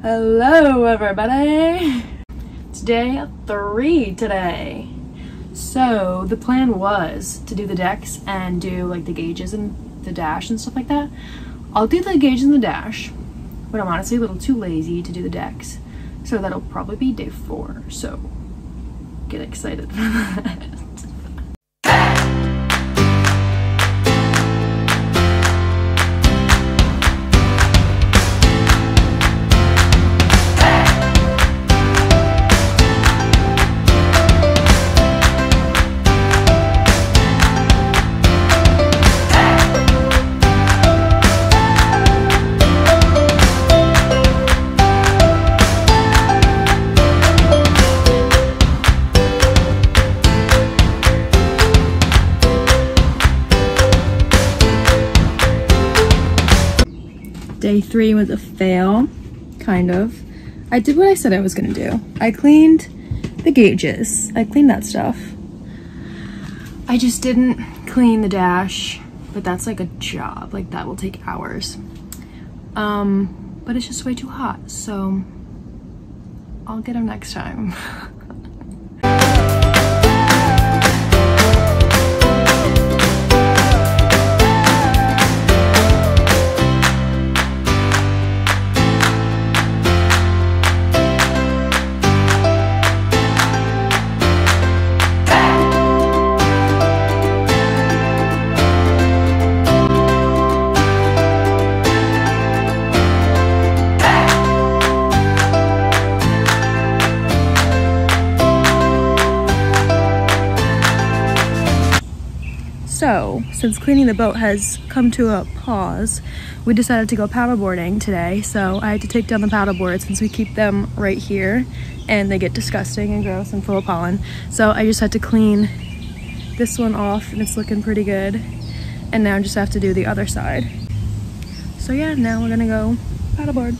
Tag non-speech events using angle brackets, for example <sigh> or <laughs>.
Hello everybody! It's day three today. So the plan was to do the decks and do like the gauges and the dash and stuff like that. I'll do the gauge and the dash, but I'm honestly a little too lazy to do the decks. So that'll probably be day four. So get excited for <laughs> that. Day three was a fail, kind of. I did what I said I was gonna do. I cleaned the gauges. I cleaned that stuff. I just didn't clean the dash, but that's like a job. Like that will take hours. Um, but it's just way too hot, so I'll get them next time. <laughs> So, since cleaning the boat has come to a pause, we decided to go paddleboarding today. So I had to take down the paddleboard since we keep them right here and they get disgusting and gross and full of pollen. So I just had to clean this one off and it's looking pretty good. And now I just have to do the other side. So yeah, now we're gonna go paddleboard.